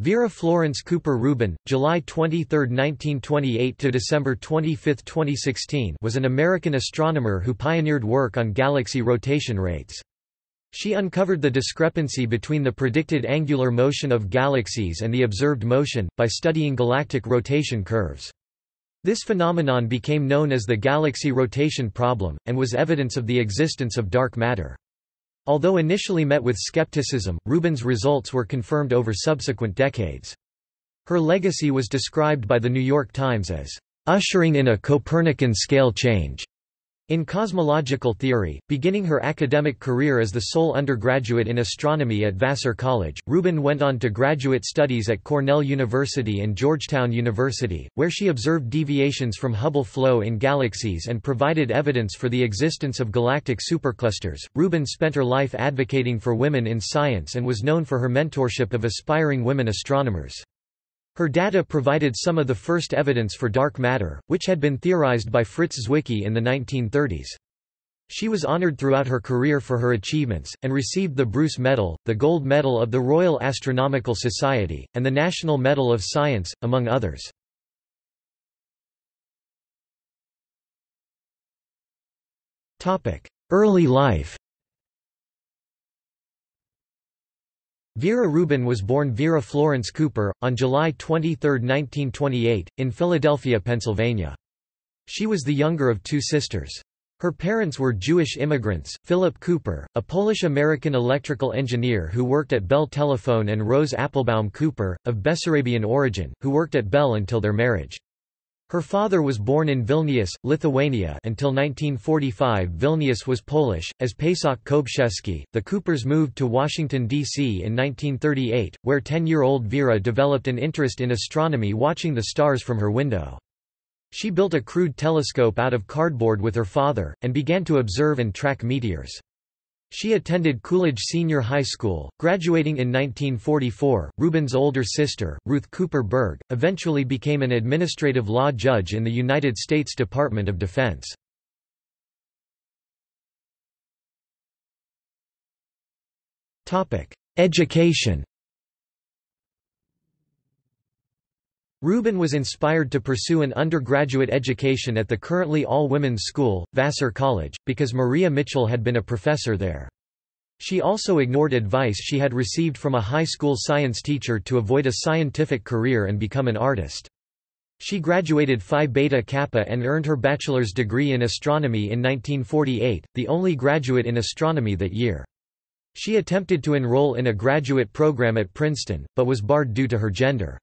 Vera Florence Cooper Rubin, July 23, 1928 to December 25, 2016, was an American astronomer who pioneered work on galaxy rotation rates. She uncovered the discrepancy between the predicted angular motion of galaxies and the observed motion by studying galactic rotation curves. This phenomenon became known as the galaxy rotation problem and was evidence of the existence of dark matter. Although initially met with skepticism, Rubin's results were confirmed over subsequent decades. Her legacy was described by The New York Times as, "...ushering in a Copernican scale change." In cosmological theory, beginning her academic career as the sole undergraduate in astronomy at Vassar College, Rubin went on to graduate studies at Cornell University and Georgetown University, where she observed deviations from Hubble flow in galaxies and provided evidence for the existence of galactic superclusters. Rubin spent her life advocating for women in science and was known for her mentorship of aspiring women astronomers. Her data provided some of the first evidence for dark matter, which had been theorized by Fritz Zwicky in the 1930s. She was honored throughout her career for her achievements, and received the Bruce Medal, the Gold Medal of the Royal Astronomical Society, and the National Medal of Science, among others. Early life Vera Rubin was born Vera Florence Cooper, on July 23, 1928, in Philadelphia, Pennsylvania. She was the younger of two sisters. Her parents were Jewish immigrants, Philip Cooper, a Polish-American electrical engineer who worked at Bell Telephone and Rose Applebaum Cooper, of Bessarabian origin, who worked at Bell until their marriage. Her father was born in Vilnius, Lithuania until 1945 Vilnius was Polish, as Pesach Kobszewski. The Coopers moved to Washington, D.C. in 1938, where 10-year-old Vera developed an interest in astronomy watching the stars from her window. She built a crude telescope out of cardboard with her father, and began to observe and track meteors. She attended Coolidge Senior High School, graduating in 1944. Rubin's older sister, Ruth Cooper Burg, eventually became an administrative law judge in the United States Department of Defense. Topic: Education. Rubin was inspired to pursue an undergraduate education at the currently all-women's school, Vassar College, because Maria Mitchell had been a professor there. She also ignored advice she had received from a high school science teacher to avoid a scientific career and become an artist. She graduated Phi Beta Kappa and earned her bachelor's degree in astronomy in 1948, the only graduate in astronomy that year. She attempted to enroll in a graduate program at Princeton, but was barred due to her gender.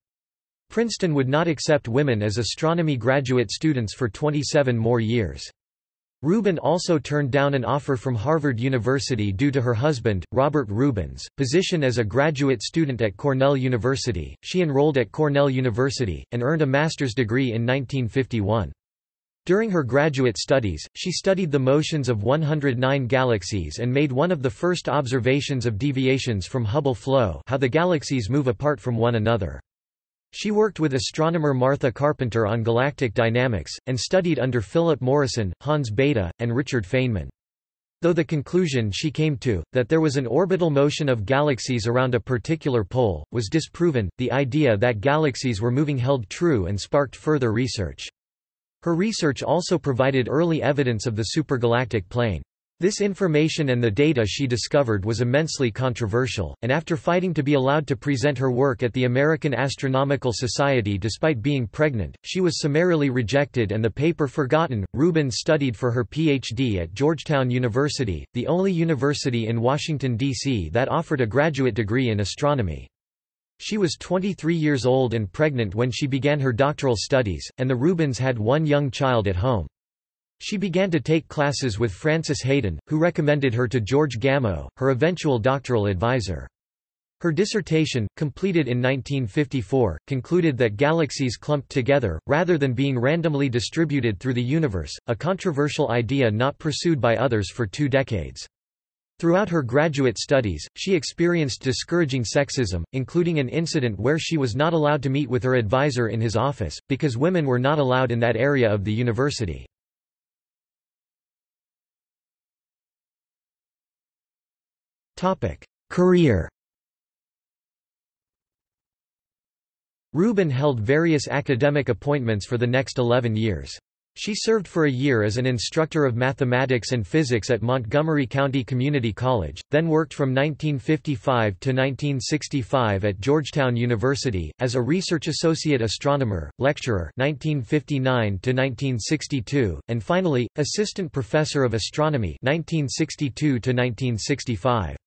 Princeton would not accept women as astronomy graduate students for 27 more years. Rubin also turned down an offer from Harvard University due to her husband, Robert Rubin's, position as a graduate student at Cornell University. She enrolled at Cornell University, and earned a master's degree in 1951. During her graduate studies, she studied the motions of 109 galaxies and made one of the first observations of deviations from Hubble flow how the galaxies move apart from one another. She worked with astronomer Martha Carpenter on galactic dynamics, and studied under Philip Morrison, Hans Bethe, and Richard Feynman. Though the conclusion she came to, that there was an orbital motion of galaxies around a particular pole, was disproven, the idea that galaxies were moving held true and sparked further research. Her research also provided early evidence of the supergalactic plane. This information and the data she discovered was immensely controversial, and after fighting to be allowed to present her work at the American Astronomical Society despite being pregnant, she was summarily rejected and the paper forgotten. Rubin studied for her PhD at Georgetown University, the only university in Washington, D.C. that offered a graduate degree in astronomy. She was 23 years old and pregnant when she began her doctoral studies, and the Rubins had one young child at home. She began to take classes with Francis Heyden, who recommended her to George Gamow, her eventual doctoral advisor. Her dissertation, completed in 1954, concluded that galaxies clumped together, rather than being randomly distributed through the universe, a controversial idea not pursued by others for two decades. Throughout her graduate studies, she experienced discouraging sexism, including an incident where she was not allowed to meet with her advisor in his office, because women were not allowed in that area of the university. Career Rubin held various academic appointments for the next 11 years. She served for a year as an instructor of mathematics and physics at Montgomery County Community College, then worked from 1955 to 1965 at Georgetown University, as a research associate astronomer, lecturer 1959 to 1962, and finally, assistant professor of astronomy 1962 to 1965.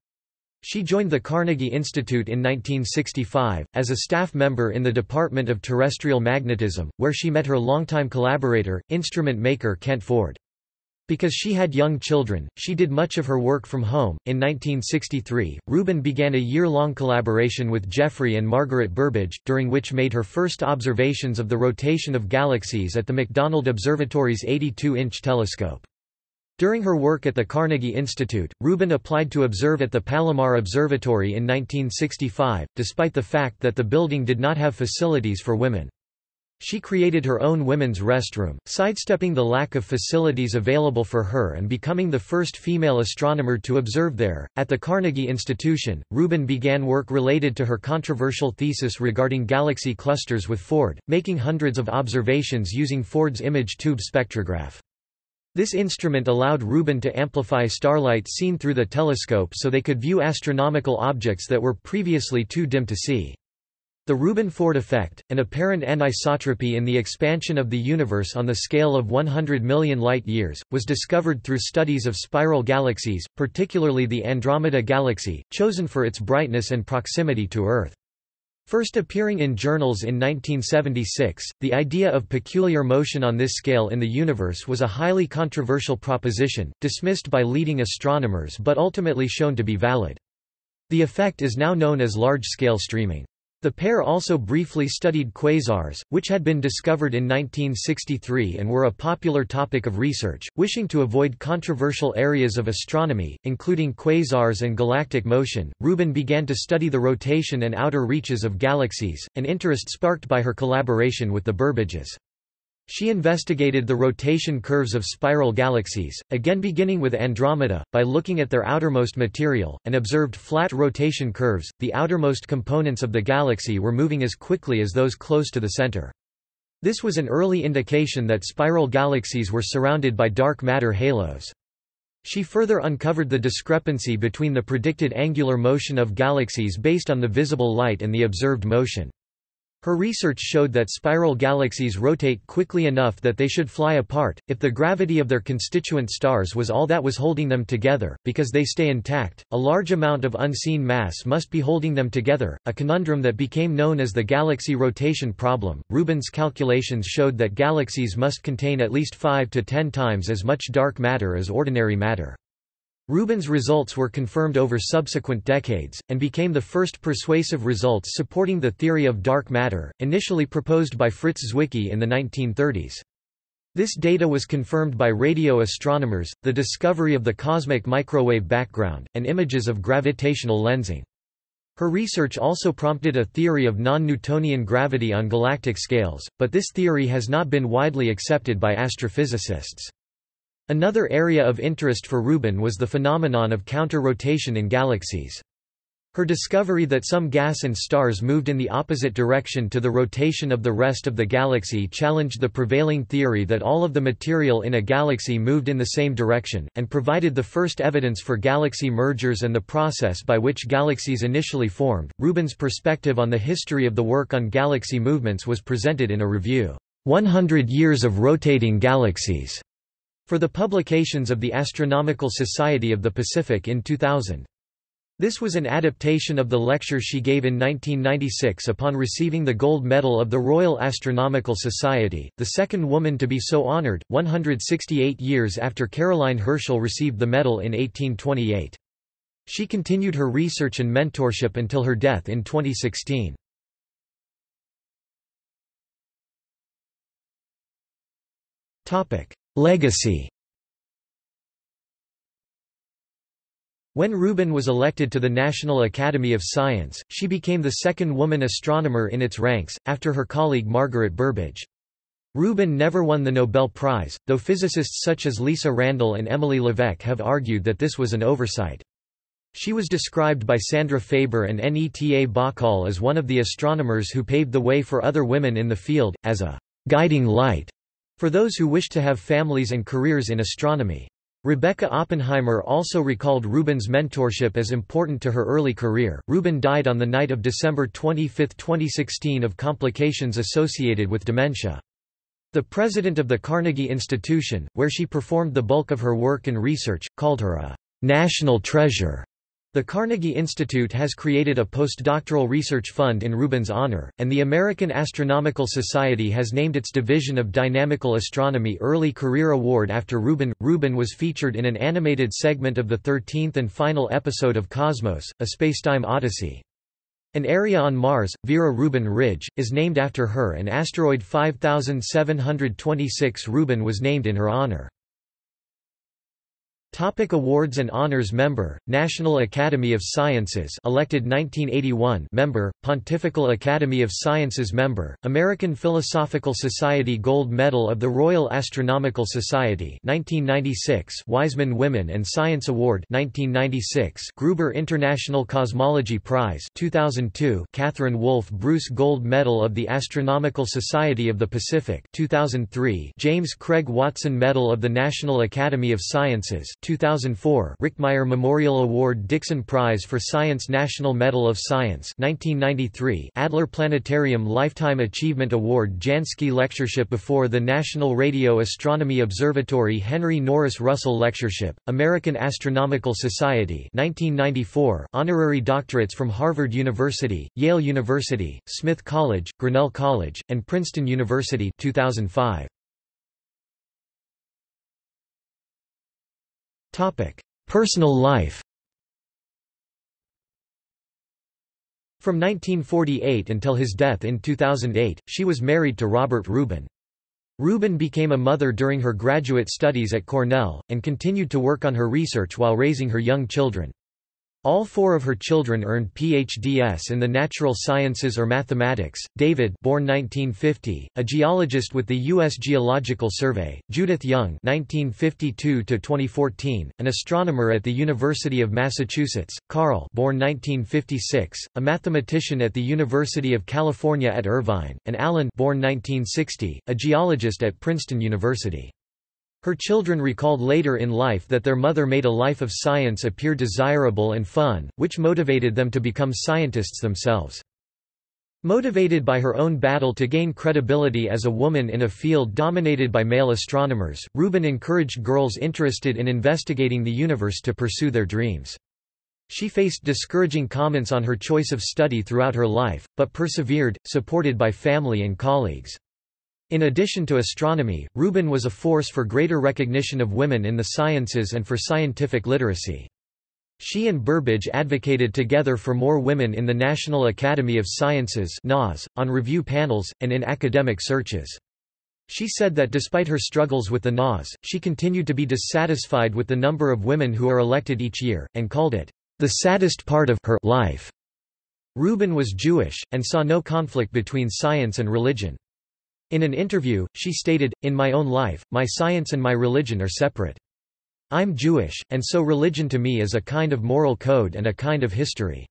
She joined the Carnegie Institute in 1965, as a staff member in the Department of Terrestrial Magnetism, where she met her longtime collaborator, instrument maker Kent Ford. Because she had young children, she did much of her work from home. In 1963, Rubin began a year-long collaboration with Geoffrey and Margaret Burbidge, during which made her first observations of the rotation of galaxies at the McDonald Observatory's 82-inch telescope. During her work at the Carnegie Institute, Rubin applied to observe at the Palomar Observatory in 1965, despite the fact that the building did not have facilities for women. She created her own women's restroom, sidestepping the lack of facilities available for her and becoming the first female astronomer to observe there. At the Carnegie Institution, Rubin began work related to her controversial thesis regarding galaxy clusters with Ford, making hundreds of observations using Ford's image tube spectrograph. This instrument allowed Rubin to amplify starlight seen through the telescope so they could view astronomical objects that were previously too dim to see. The Rubin-Ford effect, an apparent anisotropy in the expansion of the universe on the scale of 100 million light-years, was discovered through studies of spiral galaxies, particularly the Andromeda galaxy, chosen for its brightness and proximity to Earth. First appearing in journals in 1976, the idea of peculiar motion on this scale in the universe was a highly controversial proposition, dismissed by leading astronomers but ultimately shown to be valid. The effect is now known as large-scale streaming. The pair also briefly studied quasars, which had been discovered in 1963 and were a popular topic of research. Wishing to avoid controversial areas of astronomy, including quasars and galactic motion, Rubin began to study the rotation and outer reaches of galaxies, an interest sparked by her collaboration with the Burbidges. She investigated the rotation curves of spiral galaxies, again beginning with Andromeda, by looking at their outermost material, and observed flat rotation curves. The outermost components of the galaxy were moving as quickly as those close to the center. This was an early indication that spiral galaxies were surrounded by dark matter halos. She further uncovered the discrepancy between the predicted angular motion of galaxies based on the visible light and the observed motion. Her research showed that spiral galaxies rotate quickly enough that they should fly apart, if the gravity of their constituent stars was all that was holding them together, because they stay intact, a large amount of unseen mass must be holding them together, a conundrum that became known as the galaxy rotation problem. Rubin's calculations showed that galaxies must contain at least 5 to 10 times as much dark matter as ordinary matter. Rubin's results were confirmed over subsequent decades, and became the first persuasive results supporting the theory of dark matter, initially proposed by Fritz Zwicky in the 1930s. This data was confirmed by radio astronomers, the discovery of the cosmic microwave background, and images of gravitational lensing. Her research also prompted a theory of non-Newtonian gravity on galactic scales, but this theory has not been widely accepted by astrophysicists. Another area of interest for Rubin was the phenomenon of counter-rotation in galaxies. Her discovery that some gas and stars moved in the opposite direction to the rotation of the rest of the galaxy challenged the prevailing theory that all of the material in a galaxy moved in the same direction, and provided the first evidence for galaxy mergers and the process by which galaxies initially formed. Rubin's perspective on the history of the work on galaxy movements was presented in a review, 100 Years of Rotating Galaxies, for the publications of the Astronomical Society of the Pacific in 2000. This was an adaptation of the lecture she gave in 1996 upon receiving the Gold Medal of the Royal Astronomical Society, the second woman to be so honored, 168 years after Caroline Herschel received the medal in 1828. She continued her research and mentorship until her death in 2016. Legacy When Rubin was elected to the National Academy of Science, she became the second woman astronomer in its ranks, after her colleague Margaret Burbidge. Rubin never won the Nobel Prize, though physicists such as Lisa Randall and Emily Levesque have argued that this was an oversight. She was described by Sandra Faber and Neta Bahcall as one of the astronomers who paved the way for other women in the field, as a guiding light for those who wished to have families and careers in astronomy. Rebecca Oppenheimer also recalled Rubin's mentorship as important to her early career. Rubin died on the night of December 25, 2016 of complications associated with dementia. The president of the Carnegie Institution, where she performed the bulk of her work and research, called her a national treasure. The Carnegie Institute has created a postdoctoral research fund in Rubin's honor, and the American Astronomical Society has named its Division of Dynamical Astronomy Early Career Award after Rubin. Rubin was featured in an animated segment of the 13th and final episode of Cosmos, A Spacetime Odyssey. An area on Mars, Vera Rubin Ridge, is named after her and asteroid 5726 Rubin was named in her honor. Topic awards and honors Member, National Academy of Sciences elected 1981 Member, Pontifical Academy of Sciences Member, American Philosophical Society Gold Medal of the Royal Astronomical Society 1996 Weizmann Women and Science Award 1996 Gruber International Cosmology Prize 2002 Catherine Wolfe Bruce Gold Medal of the Astronomical Society of the Pacific 2003 James Craig Watson Medal of the National Academy of Sciences 2004 Richtmyer Memorial Award Dickson Prize for Science National Medal of Science 1993 Adler Planetarium Lifetime Achievement Award Jansky Lectureship before the National Radio Astronomy Observatory Henry Norris Russell Lectureship, American Astronomical Society 1994 Honorary doctorates from Harvard University, Yale University, Smith College, Grinnell College, and Princeton University 2005. Personal life From 1948 until his death in 2008, she was married to Robert Rubin. Rubin became a mother during her graduate studies at Cornell, and continued to work on her research while raising her young children. All four of her children earned PhDs in the natural sciences or mathematics. David, born 1950, a geologist with the U.S. Geological Survey; Judith Young, 1952 to 2014, an astronomer at the University of Massachusetts; Carl, born 1956, a mathematician at the University of California at Irvine; and Alan, born 1960, a geologist at Princeton University. Her children recalled later in life that their mother made a life of science appear desirable and fun, which motivated them to become scientists themselves. Motivated by her own battle to gain credibility as a woman in a field dominated by male astronomers, Rubin encouraged girls interested in investigating the universe to pursue their dreams. She faced discouraging comments on her choice of study throughout her life, but persevered, supported by family and colleagues. In addition to astronomy, Rubin was a force for greater recognition of women in the sciences and for scientific literacy. She and Burbidge advocated together for more women in the National Academy of Sciences on review panels, and in academic searches. She said that despite her struggles with the NAS, she continued to be dissatisfied with the number of women who are elected each year, and called it, "...the saddest part of her life." Rubin was Jewish, and saw no conflict between science and religion. In an interview, she stated, In my own life, my science and my religion are separate. I'm Jewish, and so religion to me is a kind of moral code and a kind of history.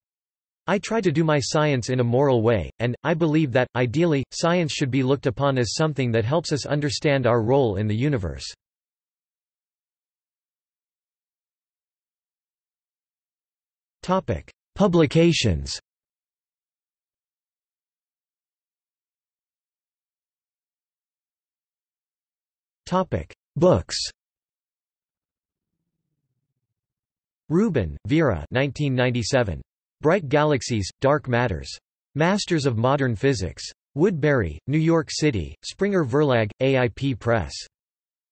I try to do my science in a moral way, and, I believe that, ideally, science should be looked upon as something that helps us understand our role in the universe. Publications Topic: Books. Rubin, Vera 1997. Bright Galaxies, Dark Matters. Masters of Modern Physics. Woodbury, New York City, Springer Verlag, AIP Press.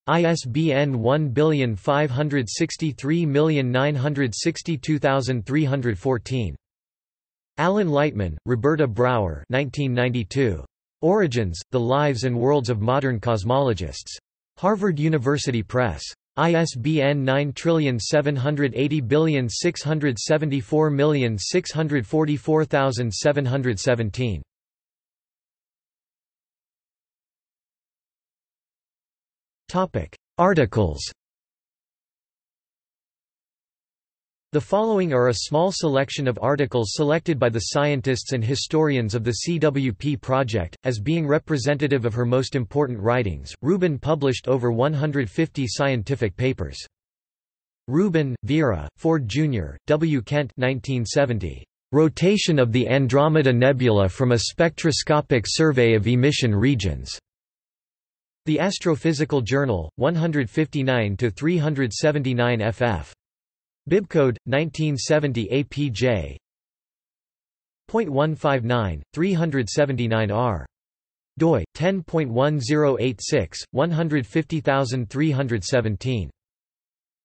ISBN 1563962314. Alan Lightman, Roberta Brawer 1992. Origins, The Lives and Worlds of Modern Cosmologists. Harvard University Press. ISBN 9780674644717. Topic: Articles. The following are a small selection of articles selected by the scientists and historians of the CWP project, as being representative of her most important writings. Rubin published over 150 scientific papers. Rubin, Vera, Ford Jr., W. Kent 1970. Rotation of the Andromeda Nebula from a Spectroscopic Survey of Emission Regions. The Astrophysical Journal, 159–379 ff. Bibcode 1970 APJ. 0.159 379R doi 10.1086 150317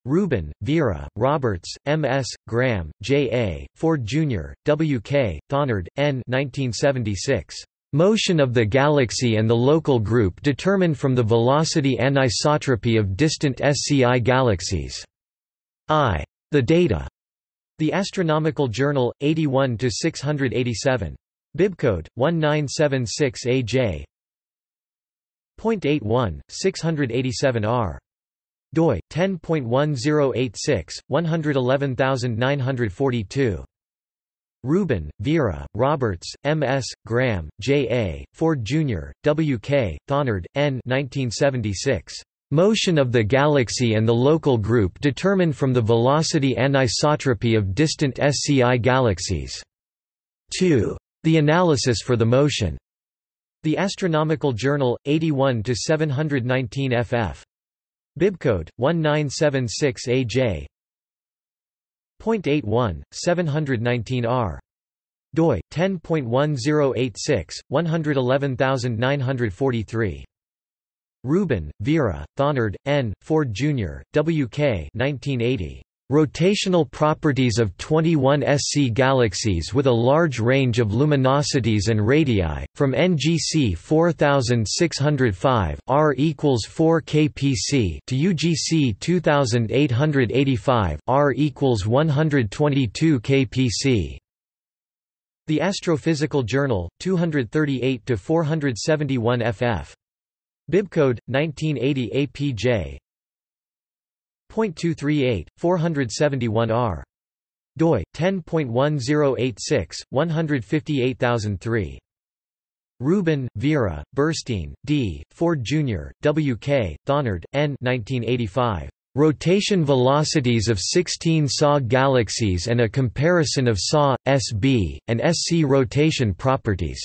Rubin, Vera, Roberts, M. S., Graham, J. A., Ford Jr., W. K., Thonnard, N. 1976. Motion of the galaxy and the local group determined from the velocity anisotropy of distant SCI galaxies. I. The Data. The Astronomical Journal, 81 687. Bibcode 1976 AJ. 0.81 687R. doi 10.1086 111942. Rubin, Vera, Roberts, M. S., Graham, J. A., Ford Jr., W. K., Thonnard, N. 1976. Motion of the galaxy and the local group determined from the velocity anisotropy of distant SCI galaxies. 2. The analysis for the motion. The Astronomical Journal, 81 719 ff. Bibcode 1976 AJ. 0.81 719R. doi 10.1086 111943. Rubin, Vera, Thonnard, N., Ford Jr., W. K. 1980. Rotational properties of 21 SC galaxies with a large range of luminosities and radii, from NGC 4605 R equals 4 kpc to UGC 2885 R equals 122 kpc. The Astrophysical Journal, 238 to 471 ff. Bibcode 1980 APJ. 0.238 471R. doi 10.1086 158003. Rubin, Vera, Burstein, D., Ford Jr., W. K., Thonnard, N. 1985. Rotation velocities of 16 SA galaxies and a comparison of SA, SB, and SC rotation properties.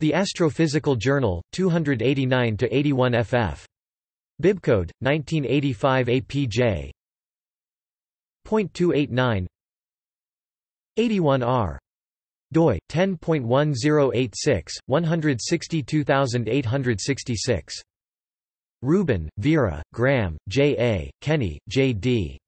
The Astrophysical Journal, 289–81 ff. Bibcode, 1985 APJ. 0.289 81R. doi 10.1086 162866. Rubin, Vera, Graham, J. A., Kenney, J. D.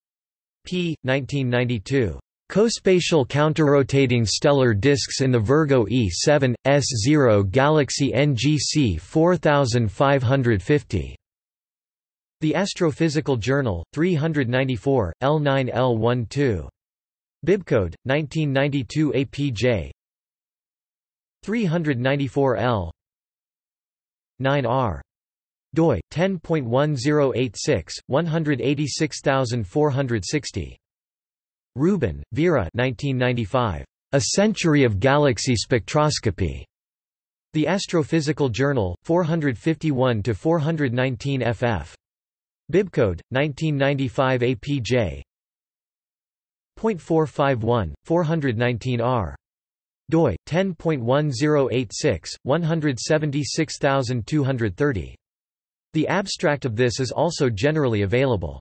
p. 1992. Cospatial counterrotating stellar disks in the Virgo E7, S0 Galaxy NGC 4550. The Astrophysical Journal, 394, L9L12. Bibcode, 1992 APJ 394L 9R. doi, 10.1086, 186460. Rubin, Vera 1995. A Century of Galaxy Spectroscopy. The Astrophysical Journal, 451–419 ff. Bibcode, 1995 APJ. 0.451, 419R. doi, 10.1086, 176230. The abstract of this is also generally available.